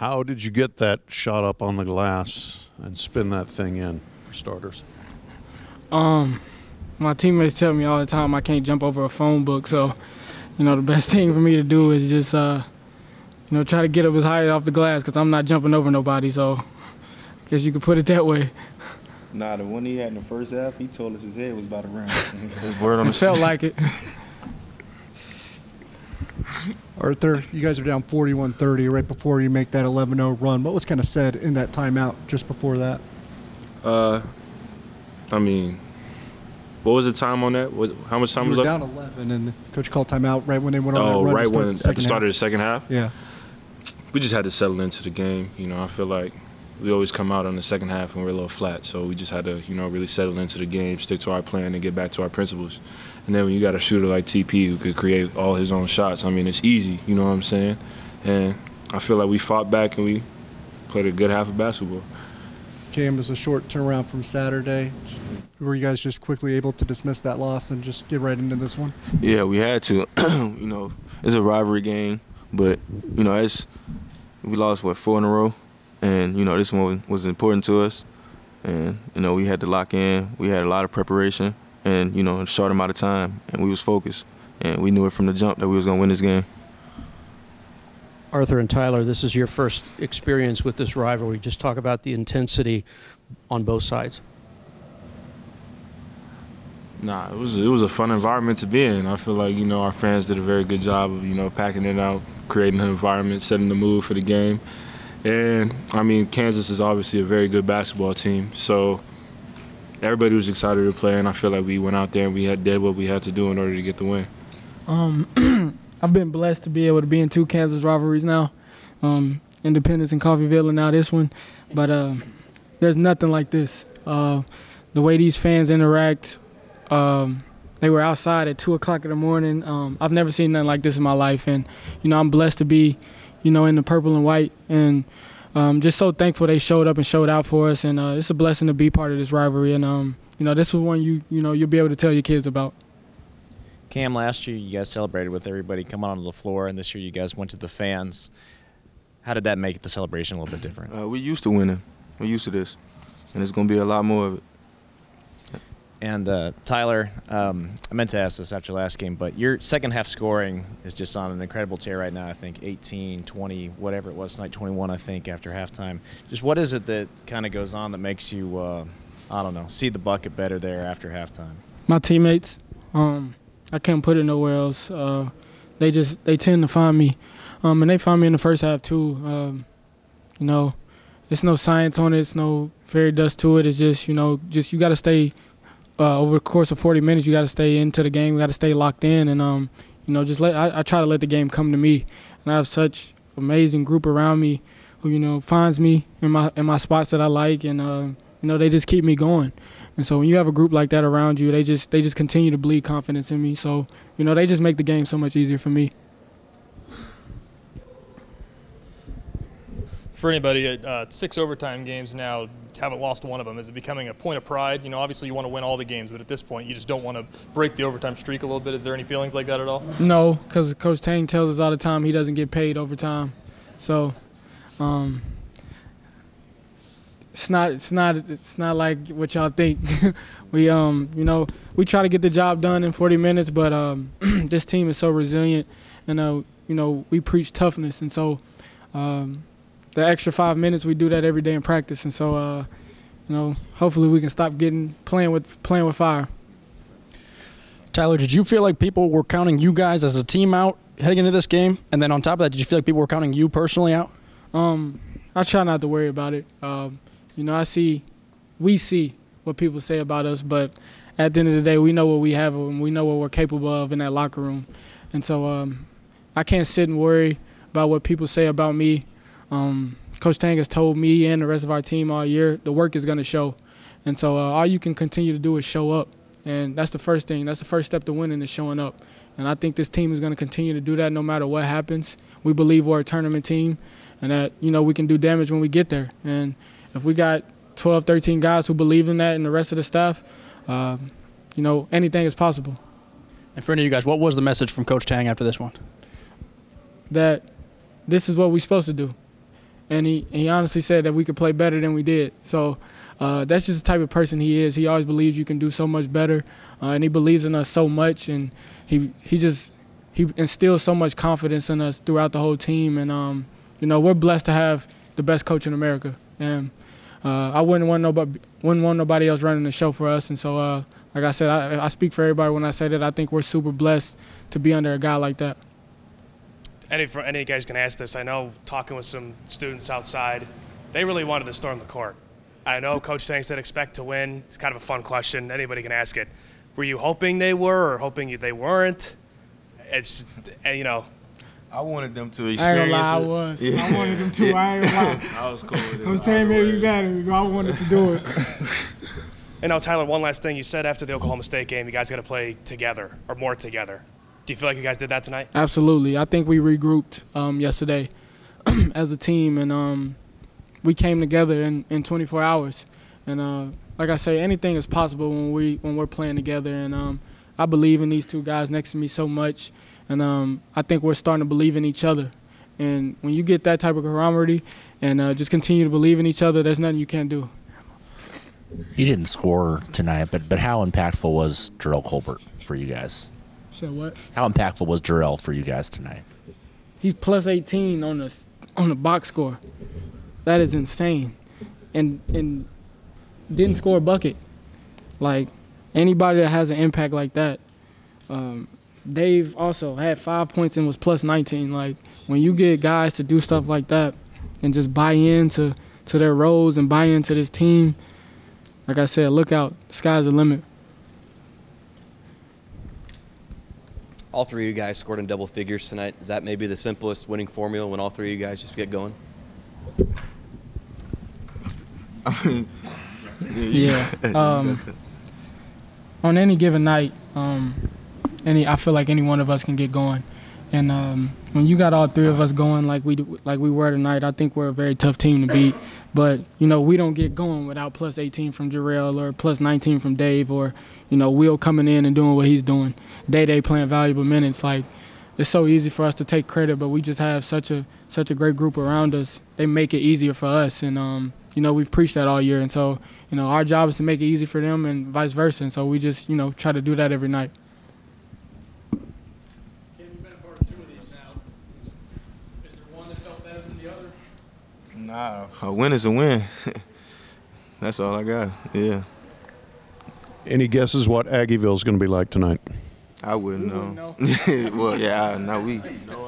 How did you get that shot up on the glass and spin that thing in, for starters? Um, my teammates tell me all the time I can't jump over a phone book, so you know the best thing for me to do is just uh, you know try to get up as high off the glass because I'm not jumping over nobody. So I guess you could put it that way. Nah, the one he had in the first half, he told us his head was about to rim. his word on It the felt like it. Arthur, you guys are down 41-30 right before you make that 11-0 run. What was kind of said in that timeout just before that? Uh, I mean, what was the time on that? What, how much time You was were left? down 11, and the coach called timeout right when they went on Oh, that run. right when the at the start half. of the second half. Yeah. we just had to settle into the game. You know, I feel like we always come out on the second half and we're a little flat, so we just had to, you know, really settle into the game, stick to our plan, and get back to our principles. And then when you got a shooter like TP who could create all his own shots, I mean, it's easy. You know what I'm saying? And I feel like we fought back and we played a good half of basketball. Cam was a short turnaround from Saturday. Were you guys just quickly able to dismiss that loss and just get right into this one? Yeah, we had to. you know, it's a rivalry game, but you know, it's we lost what four in a row, and you know this one was important to us, and you know we had to lock in. We had a lot of preparation, and you know, a short amount of time, and we was focused, and we knew it from the jump that we was gonna win this game. Arthur and Tylor, this is your first experience with this rivalry. Just talk about the intensity on both sides. Nah, it was it was a fun environment to be in. I feel like you know our fans did a very good job of you know packing it out, creating an environment, setting the mood for the game. And I mean, Kansas is obviously a very good basketball team, so everybody was excited to play. And I feel like we went out there and we had did what we had to do in order to get the win. Um, I've been blessed to be able to be in two Kansas rivalries now, um, Independence and Coffeyville, and now this one. But uh, there's nothing like this. Uh, the way these fans interact, um, they were outside at two o'clock in the morning. Um, I've never seen nothing like this in my life, and you know I'm blessed to be, you know, in the purple and white, and um, just so thankful they showed up and showed out for us. And uh, it's a blessing to be part of this rivalry, and um, you know this is one you you know you'll be able to tell your kids about. Cam, last year you guys celebrated with everybody coming onto the floor, and this year you guys went to the fans. How did that make the celebration a little bit different? Uh, we used to winning. We're used to this, and it's gonna be a lot more of it. And uh, Tylor, um, I meant to ask this after last game, but your second half scoring is just on an incredible tear right now. I think 18, 20, whatever it was tonight, 21, I think, after halftime. Just what is it that kind of goes on that makes you, uh, I don't know, see the bucket better there after halftime? my teammates. Um, I can't put it nowhere else. Uh, they just they tend to find me, um, and they find me in the first half too. Um, you know, it's no science on it. It's no fairy dust to it. It's just you know, just you got to stay uh, over the course of 40 minutes. You got to stay into the game. You got to stay locked in, and um, you know, just let I, I try to let the game come to me. And I have such amazing group around me who you know finds me in my in my spots that I like, and uh, you know they just keep me going. And so when you have a group like that around you, they just they just continue to bleed confidence in me. So you know they just make the game so much easier for me. For anybody at uh, six overtime games now, haven't lost one of them. Is it becoming a point of pride? You know, obviously you want to win all the games, but at this point you just don't want to break the overtime streak a little bit. Is there any feelings like that at all? No, because Coach Tang tells us all the time he doesn't get paid overtime. So um, it's not it's not it's not like what y'all think. we um you know we try to get the job done in 40 minutes, but um, this team is so resilient, and uh, you know we preach toughness, and so. Um, the extra five minutes we do that every day in practice. And so uh, you know hopefully we can stop getting playing with playing with fire. Tylor, did you feel like people were counting you guys as a team out heading into this game? And then on top of that, did you feel like people were counting you personally out? um, i try not to worry about it. Um, you know i see we see what people say about us but at the end of the day we know what we have and we know what we're capable of in that locker room. And so um, i can't sit and worry about what people say about me um, Coach Tang has told me and the rest of our team all year the work is going to show. And so uh, all you can continue to do is show up. And that's the first thing. That's the first step to winning is showing up. And I think this team is going to continue to do that no matter what happens. We believe we're a tournament team and that, you know, we can do damage when we get there. And if we got 12, 13 guys who believe in that and the rest of the staff, uh, you know, anything is possible. And for any of you guys, what was the message from Coach Tang after this one? That this is what we're supposed to do. And he he honestly said that we could play better than we did. So uh, that's just the type of person he is. He always believes you can do so much better, uh, and he believes in us so much, and he he just he instills so much confidence in us throughout the whole team, and um, you know we're blessed to have the best coach in America, and uh, I wouldn't want nobody wouldn't want nobody else running the show for us, and so uh, like I said, I, I speak for everybody when I say that I think we're super blessed to be under a guy like that. Any, for, any of you guys can ask this. I know talking with some students outside, they really wanted to storm the court. I know Coach Tang's did expect to win. It's kind of a fun question. Anybody can ask it. Were you hoping they were or hoping they weren't? It's, you know, I wanted them to I ain't experience gonna lie, I was. Yeah. I wanted them to. I ain't lie. I was cool with it. I'm saying maybe you got it. I wanted to do it. and now Tylor, one last thing. You said after the Oklahoma State game, you guys got to play together or more together. Do you feel like you guys did that tonight? Absolutely. I think we regrouped um, yesterday as a team, and um, we came together in, in 24 hours. And uh, like I say, anything is possible when we when we're playing together. And um, I believe in these two guys next to me so much, and um, I think we're starting to believe in each other. And when you get that type of camaraderie and uh, just continue to believe in each other, there's nothing you can't do. He didn't score tonight, but but how impactful was Jerrell Colbert for you guys? What? How impactful was Jerrell for you guys tonight? He's plus 18 on the on the box score. That is insane, and and didn't score a bucket. Like anybody that has an impact like that. Um, Dave also had five points and was plus 19. Like when you get guys to do stuff like that and just buy into to their roles and buy into this team, like I said, look out. Sky's the limit. All three of you guys scored in double figures tonight. Is that maybe the simplest winning formula when all three of you guys just get going? Yeah. Um, on any given night, um, any I feel like any one of us can get going, and um, when you got all three of us going like we like we were tonight, I think we're a very tough team to beat. But you know we don't get going without plus 18 from Jerrell or plus 19 from Dave or you know Will coming in and doing what he's doing. Day Day playing valuable minutes. Like it's so easy for us to take credit, but we just have such a such a great group around us. They make it easier for us, and um, you know we've preached that all year, and so you know our job is to make it easy for them, and vice versa. And so we just you know try to do that every night. Nah, a win is a win. That's all I got. Yeah, Any guesses what Aggieville's going to be like tonight? I wouldn't wouldn't know. well, yeah, I, now we.